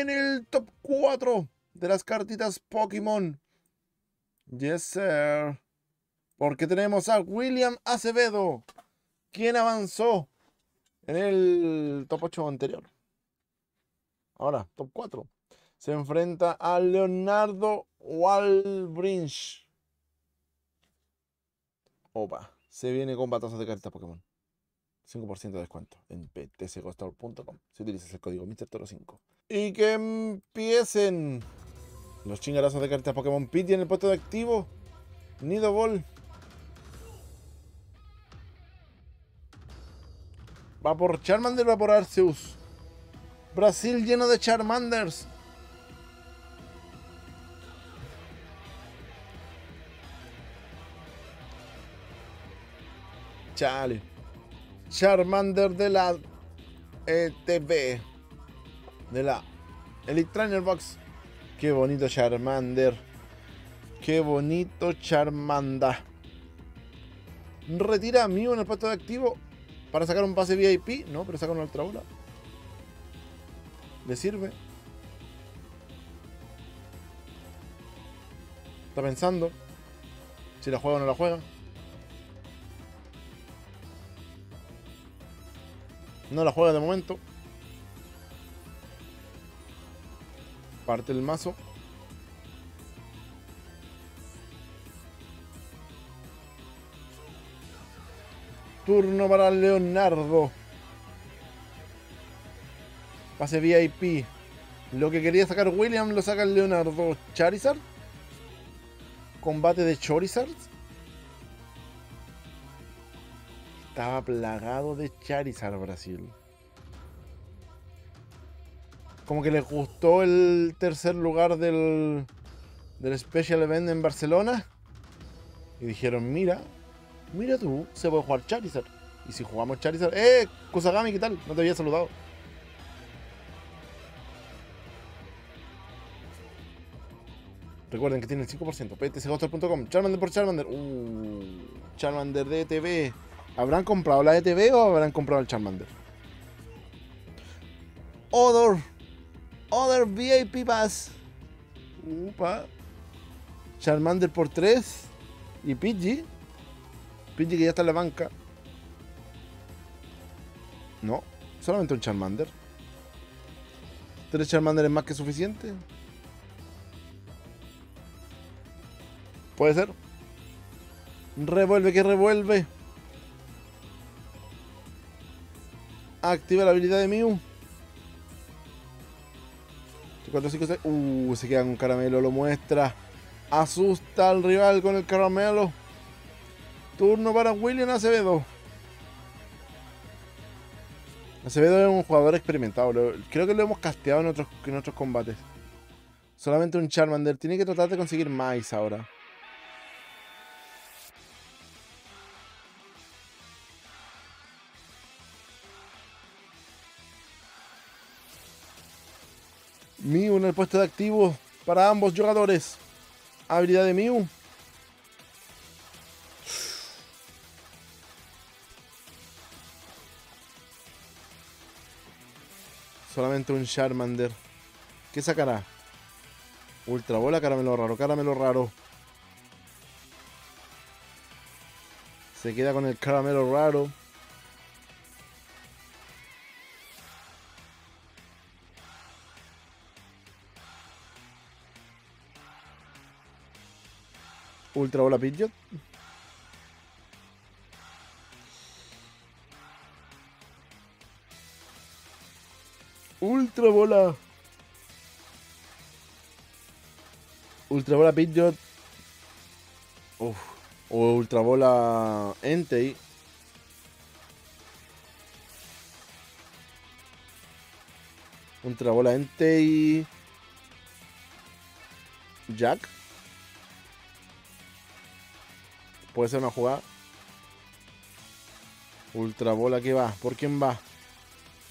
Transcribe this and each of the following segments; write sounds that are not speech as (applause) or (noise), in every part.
en el top 4 de las cartitas Pokémon. Yes, sir. Porque tenemos a William Acevedo, quien avanzó en el top 8 anterior. Ahora, top 4. Se enfrenta a Leonardo Walbrinch. Opa, se viene con batazos de cartas Pokémon. 5% de descuento en ptcgostore.com si utilizas el código MrToro5. Y que empiecen los chingarazos de cartas Pokémon Pity en el puesto de activo. Nido Ball. Va por Charmander, va por Arceus. Brasil lleno de Charmanders. Chale. Charmander de la ETB. De la Elite Trainer Box. Qué bonito Charmander. Qué bonito Charmanda. Retira a Mew en el puesto de activo para sacar un pase VIP. No, pero saca una ultra. ¿Le sirve? Está pensando si la juega o no la juega. No la juega de momento. Parte el mazo. Turno para Leonardo. Pase VIP. Lo que quería sacar William lo saca Leonardo. Charizard. Combate de Charizard. Estaba plagado de Charizard Brasil. Como que les gustó el tercer lugar del, del Special Event en Barcelona. Y dijeron, mira, mira tú, se puede jugar Charizard. Y si jugamos Charizard... ¡Eh! Kusagami, ¿qué tal? No te había saludado. Recuerden que tiene el 5%. ptchoster.com. Charmander por Charmander. Uh, Charmander de ETB. ¿Habrán comprado la ETB o habrán comprado el Charmander? Other. Other VIP Pass. Upa. Charmander por 3. Y Pidgey. Pidgey que ya está en la banca. No. Solamente un Charmander. Tres Charmander es más que suficiente. Puede ser. Revuelve que revuelve. Activa la habilidad de Mew. 4, 5, 6. Uh, se queda con caramelo, lo muestra. Asusta al rival con el caramelo. Turno para William Acevedo. Acevedo es un jugador experimentado. Creo que lo hemos casteado en otros, en otros combates. Solamente un Charmander. Tiene que tratar de conseguir más ahora. Mew en el puesto de activo para ambos jugadores. Habilidad de Mew. Solamente un Charmander. ¿Qué sacará? Ultra bola, caramelo raro, caramelo raro. Se queda con el caramelo raro. Ultra bola Pidgeot. Ultra bola. Ultra bola Pidgeot. Uf. O ultra bola Entei. Ultra bola Entei. Jack. Puede ser una jugada. Ultra bola que va. ¿Por quién va?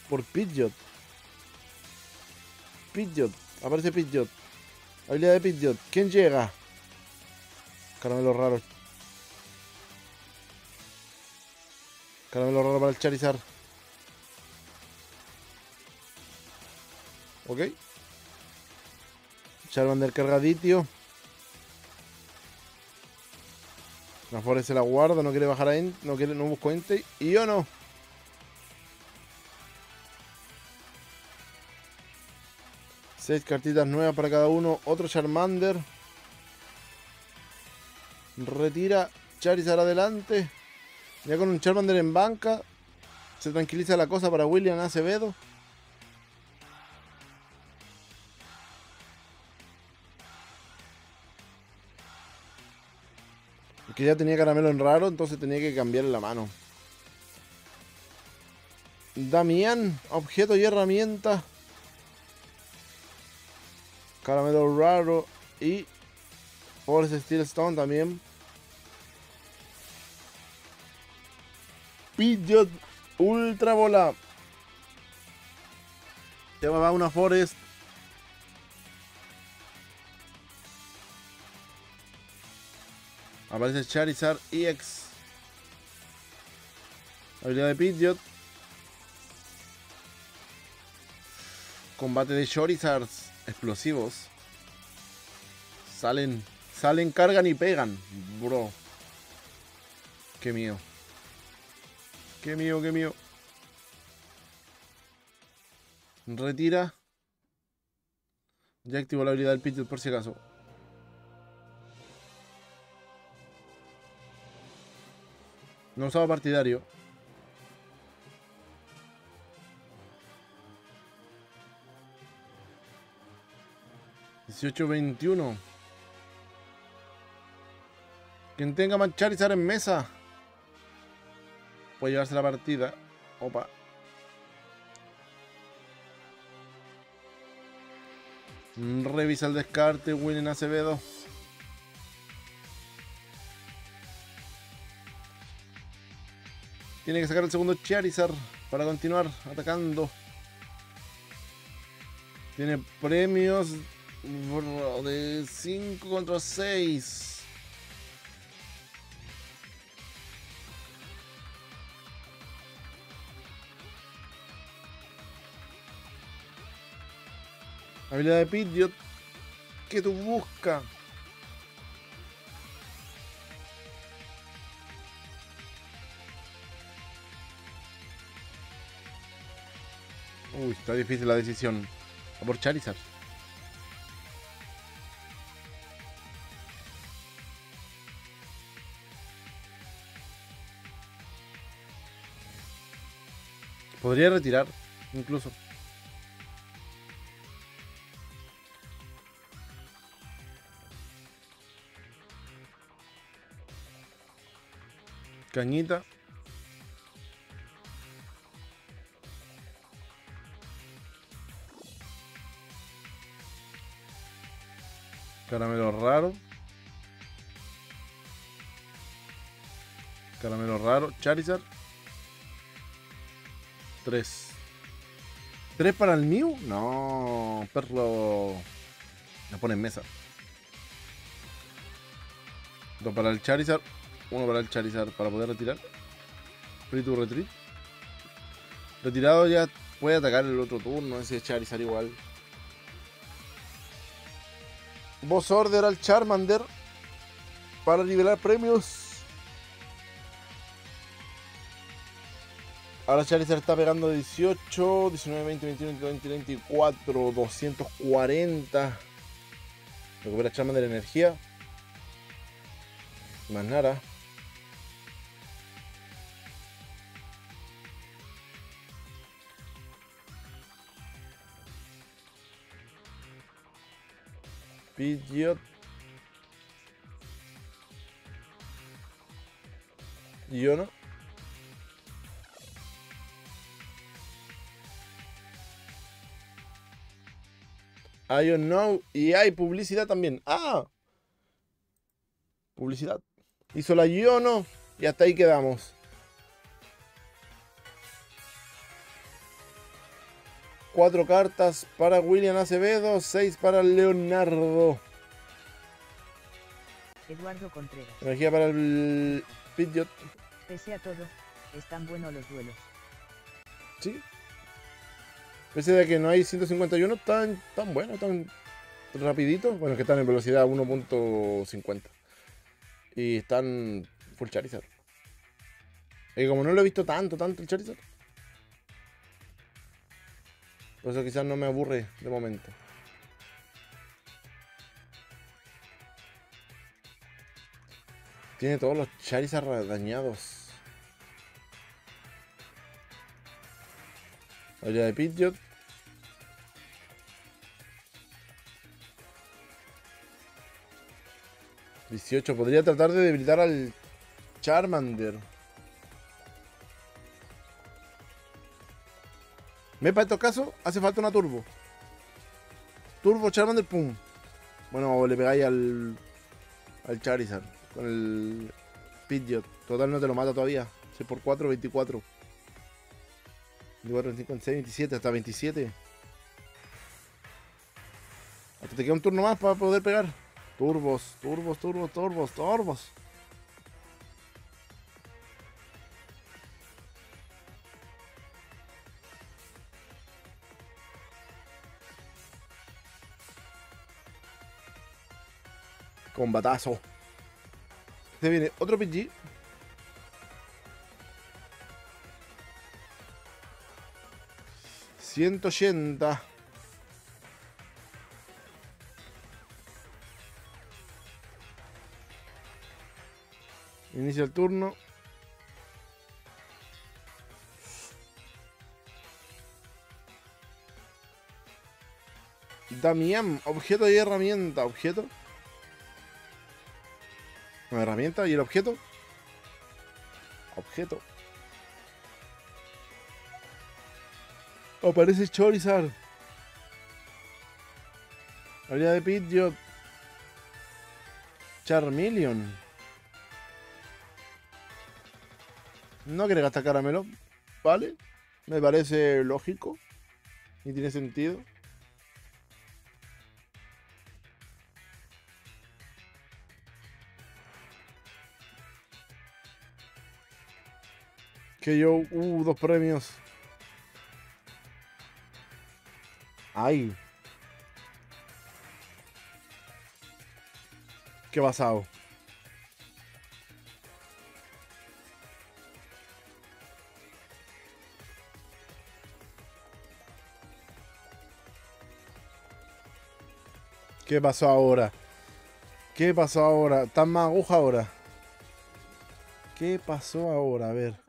Por Pidgeot. Pidgeot. Aparece Pidgeot. Habilidad de Pidgeot. ¿Quién llega? Caramelo raro. Caramelo raro para el Charizard. Ok. Charmander cargaditio. La Forest la guarda, no quiere bajar a Ent, no quiere, no busco Ente. Y yo no. Seis cartitas nuevas para cada uno. Otro Charmander. Retira Charizard adelante. Ya con un Charmander en banca. Se tranquiliza la cosa para William Acevedo. Que ya tenía caramelo en raro, entonces tenía que cambiarle la mano. Damián, objeto y herramienta. Caramelo raro y Force Steel Stone también. Pidgeot Ultra Bola. Ya va una Forest. Aparece Charizard EX. Habilidad de Pidgeot. Combate de Charizards explosivos. Salen, salen, cargan y pegan. Bro. Qué mío. Qué mío, qué mío. Retira. Ya activó la habilidad del Pidgeot por si acaso. No usaba partidario. Dieciocho veintiuno. Quien tenga más Charizard en mesa puede llevarse la partida. Opa. Revisa el descarte, Winning Acevedo. Tiene que sacar el segundo Charizard para continuar atacando. Tiene premios de 5 contra 6. Habilidad de Pidgeot. que tú buscas? Uy, está difícil la decisión. A por Charizard. Podría retirar, incluso. Cañita. Caramelo raro. Caramelo raro. Charizard. 3. ¿3 para el Mew? No, perro. Me pone en mesa. Dos para el Charizard. Uno para el Charizard para poder retirar. Free to retreat. Retirado ya puede atacar el otro turno. Ese Charizard igual. Boss Order al Charmander para nivelar premios. Ahora Charizard está pegando 18, 19, 20, 21, 22, 24, 240. Recupera Charmander energía. Más nada. Pidgeot. Yo no. I don't know. Y hay publicidad también. Ah. Publicidad. Hizo la yo no. Y hasta ahí quedamos. Cuatro cartas para William Acevedo, seis para Leonardo. Eduardo Contreras. Energía para el Pidgeot. Pese a todo, están buenos los duelos. Sí. Pese a que no hay 151, tan, tan bueno, tan rapidito. Bueno, que están en velocidad 1.50. Y están full Charizard. Y como no lo he visto tanto, tanto el Charizard. Por eso quizás no me aburre de momento. Tiene todos los Charizard dañados. Olla de Pidgeot. ¿18? Podría tratar de debilitar al Charmander. Me para estos casos hace falta una turbo. Turbo Charmander, pum. Bueno, le pegáis al, al Charizard con el Pidgeot. Total no te lo mata todavía. 6 por 4, 24. 24, 25, 26, 27, hasta 27. Hasta te queda un turno más para poder pegar. Turbos, turbos, turbos, turbos, turbos. Combatazo. Se viene otro PG. Ciento ochenta. Inicia el turno. Damián, objeto y herramienta. Objeto. Herramienta y el objeto. Objeto. Aparece Chorizard. Habilidad de Pidgeot. Charmeleon. No quiere gastar caramelo. Vale. Me parece lógico. Y tiene sentido. Que yo, uh, dos premios. Ay. ¿Qué pasado? ¿Qué pasó ahora? ¿Qué pasó ahora? ¿Está más aguja ahora? ¿Qué pasó ahora? A ver.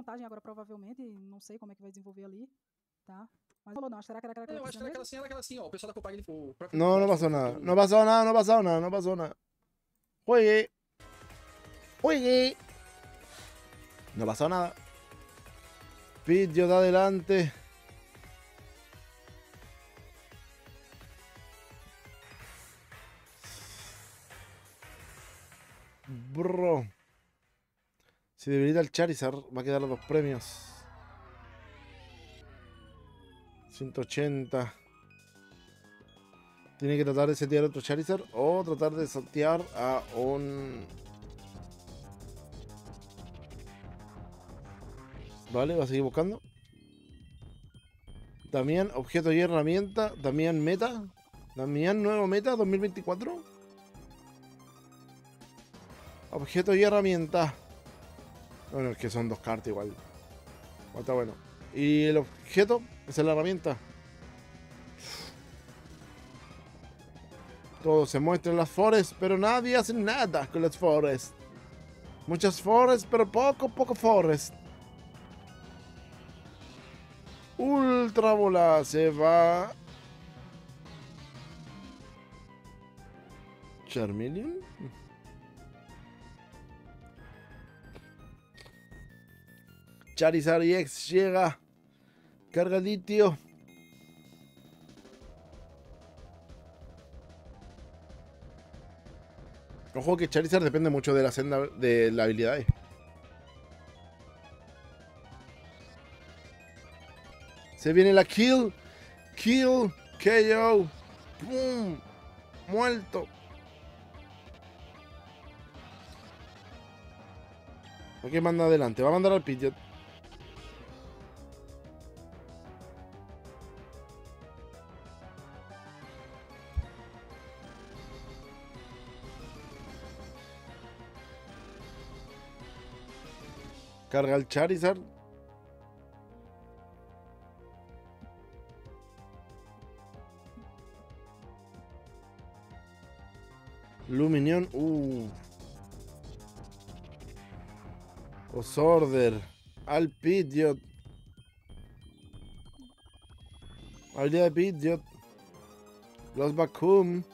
Contagem agora, provavelmente. Não sei como é que vai desenvolver ali. Tá? Mas rolou não. Acho que era aquela, aquela, Eu acho que era aquela aquela assim, era aquela assim, ó. O pessoal da Copag, ele o próprio No, no pasó nada. No pasó nada, no pasó nada, no pasó nada. Juegue. Juegue. No pasó nada. Pidgeot de adelante. Bro. Si debilita el Charizard, va a quedar los dos premios. 180. Tiene que tratar de setear otro Charizard o tratar de setear a un... Vale, va a seguir buscando. Damián, objeto y herramienta. Damián, meta. Damián, nuevo meta 2024. Objeto y herramienta. Bueno, es que son dos cartas igual. Está bueno. Y el objeto, es la herramienta. Todo se muestra en las forests, pero nadie hace nada con las forests. Muchas forests, pero poco, poco forest. Ultra bola se va. Charmeleon. Charizard EX llega. Cargadito. Ojo que Charizard depende mucho de la senda de la habilidad. Se viene la kill. Kill. KO. ¡Pum! Muerto. ¿A manda adelante? Va a mandar al Pidgeot. Carga Charizard. Luminion. Uh. Osorder. Alpidiot. Pidgeot. Los Vacuum.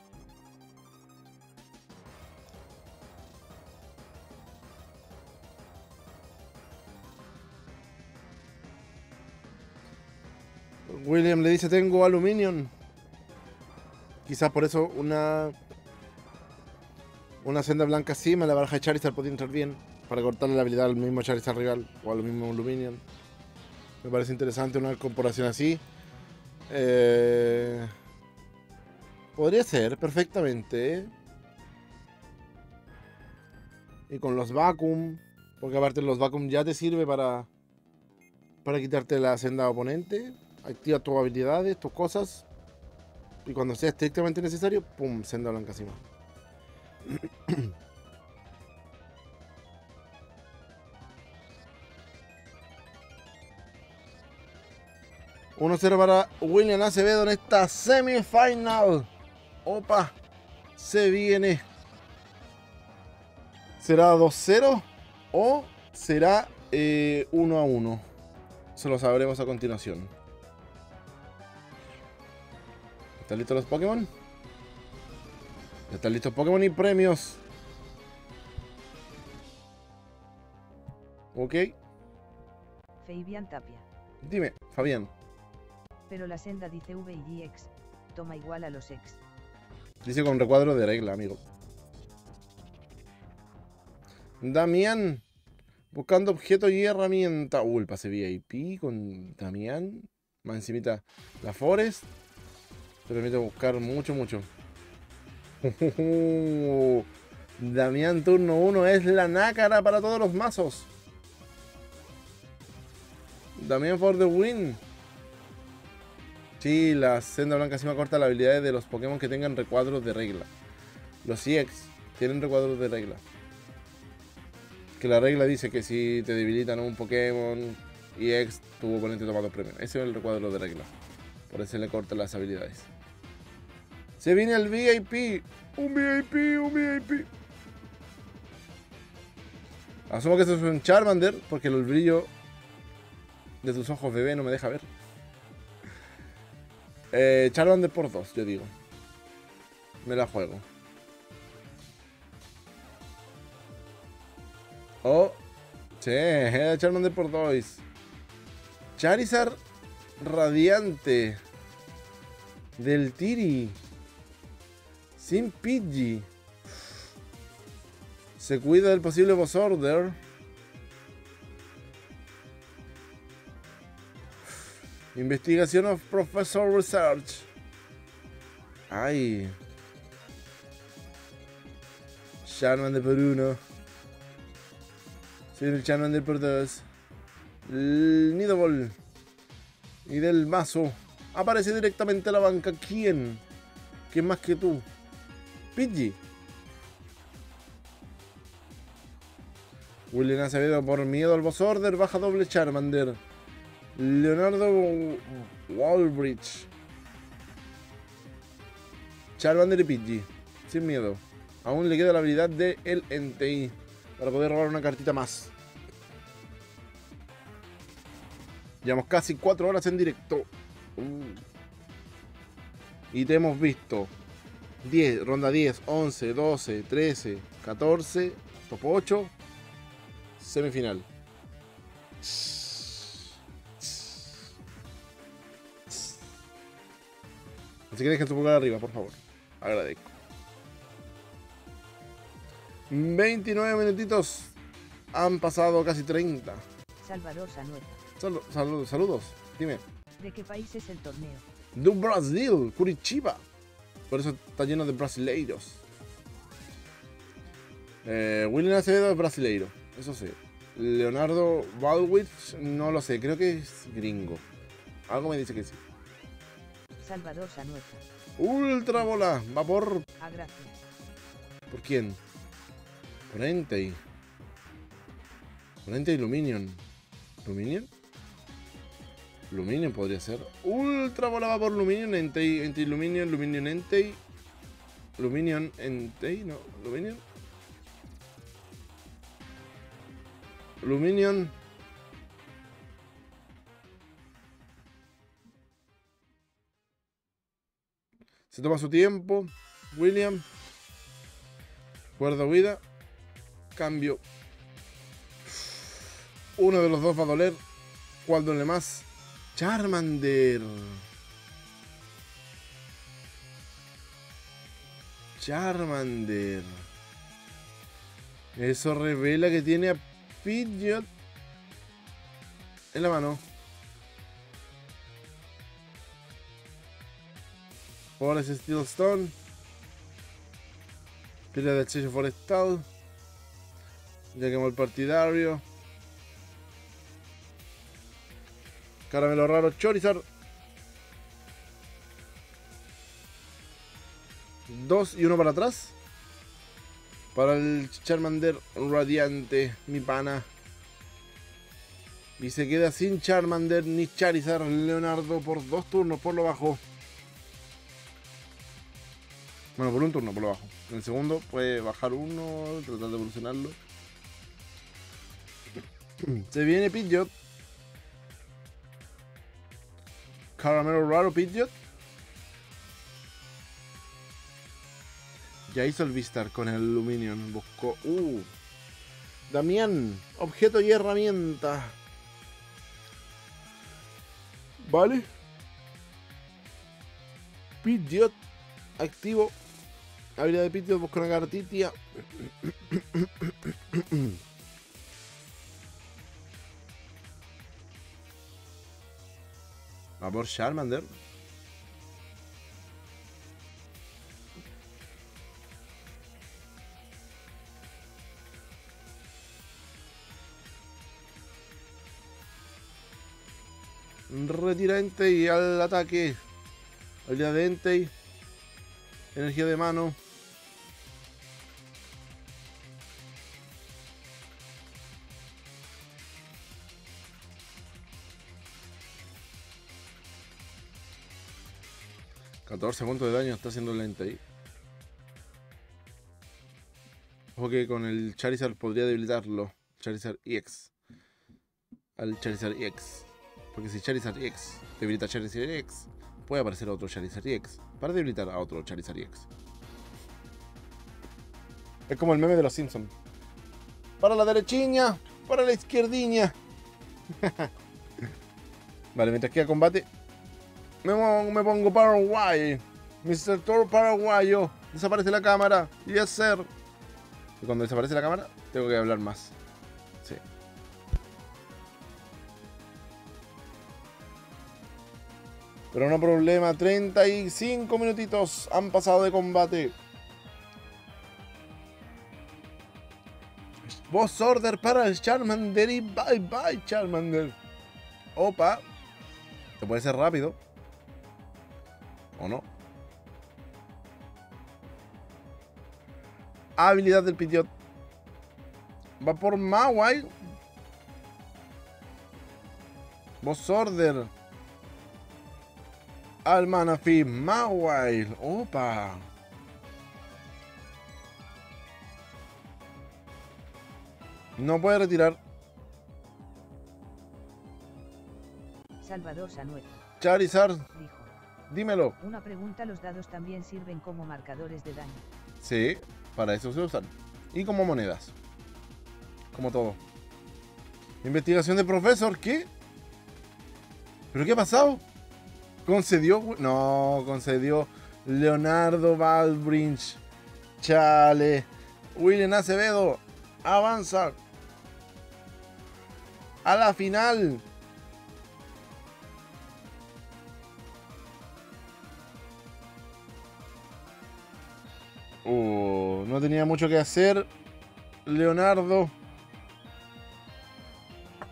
Dice tengo Aluminium. Quizás por eso una una senda blanca así, me la baraja de Charizard podría entrar bien. Para cortarle la habilidad al mismo Charizard rival o al mismo Aluminium. Me parece interesante una corporación así. Eh, podría ser perfectamente. Y con los vacuum. Porque aparte los vacuum ya te sirve para. Para quitarte la senda oponente. Activa tus habilidades, tus cosas. Y cuando sea estrictamente necesario, pum, senda blanca encima. (clears throat) 1-0 para William Acevedo en esta semifinal. Opa, se viene. ¿Será 2-0 o será 1 eh, 1? Se lo sabremos a continuación. ¿Están listos los Pokémon? ¿Ya están listos Pokémon y premios? Ok. Fabián Tapia. Dime, Fabián. Pero la senda dice V y X, toma igual a los X. Dice con recuadro de regla, amigo. Damián. Buscando objeto y herramienta. Uh, el pase VIP con Damián. Más encimita la Forest. Te permite buscar mucho, mucho. (laughs) Damián turno 1 es la nácara para todos los mazos. Damián for the win. Sí, la senda blanca encima corta la habilidad de los Pokémon que tengan recuadros de regla. Los EX tienen recuadros de regla. Que la regla dice que si te debilitan un Pokémon EX, tu oponente toma dos premios. Ese es el recuadro de regla. Por eso le corta las habilidades. Se viene el VIP. Un VIP, un VIP. Asumo que esto es un Charmander, porque el brillo de tus ojos bebé no me deja ver. Eh, Charmander por dos, yo digo. Me la juego. Oh, sí, Charmander por dos. Charizard Radiante. Del Tiri. Sin Pidgey. Se cuida del posible boss order. Investigación of Professor Research. Ay. Charmander por uno. Soy el Charmander por dos. El Nidoball. Y del mazo. Aparece directamente a la banca. ¿Quién? ¿Quién más que tú? Pidgey. William Acevedo por miedo al boss order. Baja doble Charmander. Leonardo Walbridge. Charmander y Pidgey. Sin miedo. Aún le queda la habilidad de el Entei. Para poder robar una cartita más. Llevamos casi 4 horas en directo. Uh. Y te hemos visto 10, ronda 10, 11, 12, 13, 14, top 8, semifinal. Así que dejen su pulgar arriba, por favor. Agradezco. 29 minutitos. Han pasado casi 30. Salvador Sanueta. Sal- saludos, saludos. Dime. ¿De qué país es el torneo? Do Brasil, Curitiba. Por eso está lleno de brasileiros. Eh, William Acevedo es brasileiro, eso sí. Leonardo Baldwich, no lo sé, creo que es gringo. Algo me dice que sí. Salvador Sanueta. Ultra bola, vapor. A gracias. ¿Por quién? Por Entei. Entei Luminion. ¿Luminion? Luminion podría ser. Ultra volaba por Luminion, Entei, Entei Luminion, Luminion Entei. Luminion Entei, no, Luminion. Luminion. Se toma su tiempo. William. Cuerda huida. Cambio. Uno de los dos va a doler. ¿Cuál duele más? Charmander. Charmander. Eso revela que tiene a Pidgeot en la mano. Forest Steel Stone. Pila del sello forestal. Ya quemó el partidario. Caramelo raro Chorizard. Dos y uno para atrás. Para el Charmander Radiante, mi pana. Y se queda sin Charmander ni Charizard Leonardo por dos turnos por lo bajo. Bueno, por un turno por lo bajo. En el segundo puede bajar uno, tratar de evolucionarlo. (clears throat) Se viene Pidgeot. Caramelo raro Pidgeot. Ya hizo el Vistar con el Luminion. Buscó. Uh. Damián. Objeto y herramienta. Vale. Pidgeot. Activo. Habilidad de Pidgeot. Busca una cartitia. (clears throat) Va por Charmander. Retira Entei al ataque. Habilidad de Entei. Energía de mano. ¿14 puntos de daño está haciendo el Entei? Ojo que con el Charizard podría debilitarlo. Charizard EX. Al Charizard EX. Porque si Charizard EX debilita Charizard EX, puede aparecer otro Charizard EX para debilitar a otro Charizard EX. Es como el meme de los Simpsons. Para la derechiña, para la izquierdiña. (laughs) vale, mientras queda combate, me, pon- me pongo Paraguay. Mr. Thor Paraguayo. Desaparece la cámara. Yes, sir. Y cuando desaparece la cámara, tengo que hablar más. Sí. Pero no problema, 35 minutitos han pasado de combate. Boss Order para el Charmander y bye bye Charmander. Opa. Te puede ser rápido. ¿O no? Habilidad del Pidgeot. Va por Mawile. Boss Order. Al Manaphy Mawile. Opa. No puede retirar. Salvador Sanuet, Charizard, dijo. Dímelo. Una pregunta, los dados también sirven como marcadores de daño. Sí, para eso se usan. Y como monedas. Como todo. Investigación de profesor, ¿qué? ¿Pero qué ha pasado? ¿Concedió? No, concedió Leonardo Valbrinch. Chale. William Acevedo. Avanza. A la final. Uh, no tenía mucho que hacer. Leonardo.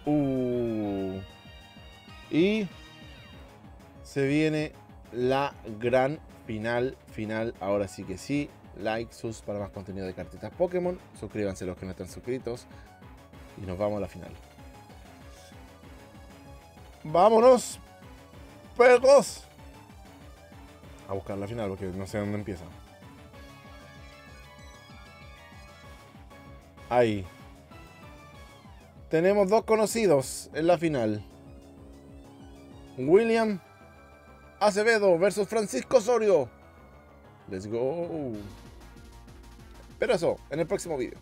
Uh. Y se viene la gran final, final. Ahora sí que sí. Like, sus para más contenido de cartitas Pokémon. Suscríbanse los que no están suscritos. Y nos vamos a la final. Vámonos, perros. A buscar la final porque no sé dónde empieza. Ahí. Tenemos dos conocidos en la final. William Acevedo versus Francisco Osorio. Let's go. Pero eso, en el próximo vídeo.